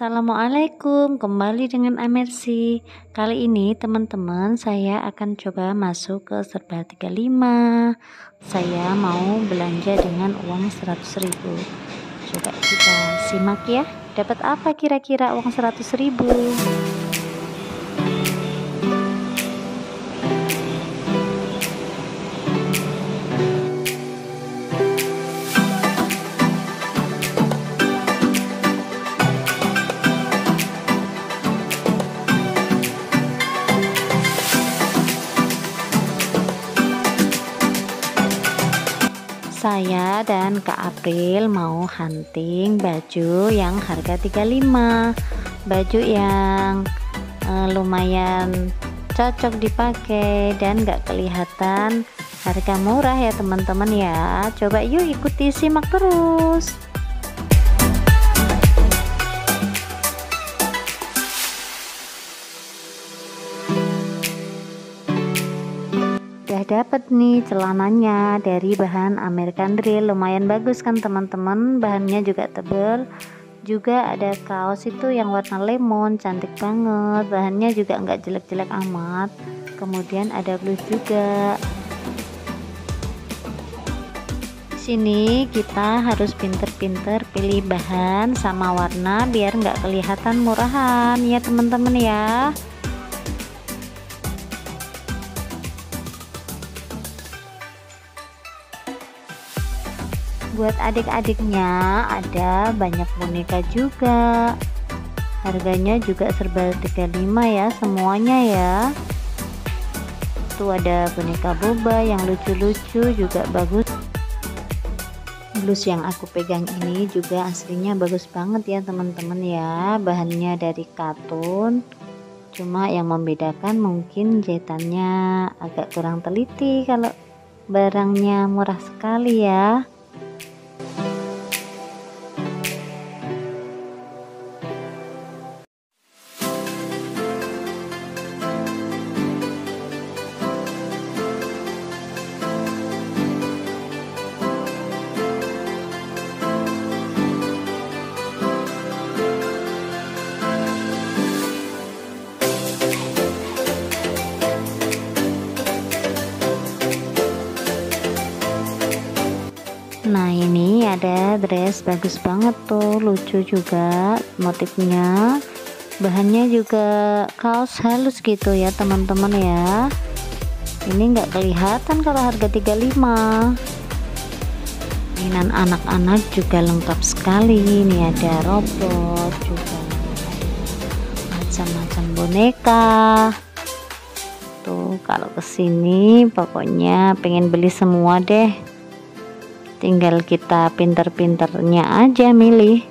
Assalamualaikum, kembali dengan Amersi. Kali ini teman-teman saya akan coba masuk ke serba 35. Saya mau belanja dengan uang 100.000. Coba kita simak ya. Dapat apa kira-kira uang 100.000? Saya dan Kak April mau hunting baju yang harga 35 baju yang uh, lumayan cocok dipakai dan gak kelihatan harga murah ya teman-teman ya. Coba yuk ikuti simak terus dapet nih celananya dari bahan American Drill. Lumayan bagus kan teman-teman? Bahannya juga tebel. Juga ada kaos itu yang warna lemon cantik banget. Bahannya juga nggak jelek-jelek amat. Kemudian ada blus juga. Sini kita harus pinter-pinter pilih bahan sama warna biar nggak kelihatan murahan. Ya teman-teman ya buat adik-adiknya ada banyak boneka juga. Harganya juga serba 35 ya semuanya ya. Tuh ada boneka boba yang lucu-lucu juga bagus. Blus yang aku pegang ini juga aslinya bagus banget ya teman-teman ya. Bahannya dari katun cuma yang membedakan mungkin jahitannya agak kurang teliti kalau barangnya murah sekali ya nah ini ada dress bagus banget tuh lucu juga motifnya. Bahannya juga kaos halus gitu ya teman-teman ya. Ini enggak kelihatan kalau harga 35 mainan anak-anak juga lengkap sekali. Ini ada robot juga. Macam-macam boneka. Tuh kalau ke sini pokoknya pengen beli semua deh tinggal kita pinter-pinternya aja milih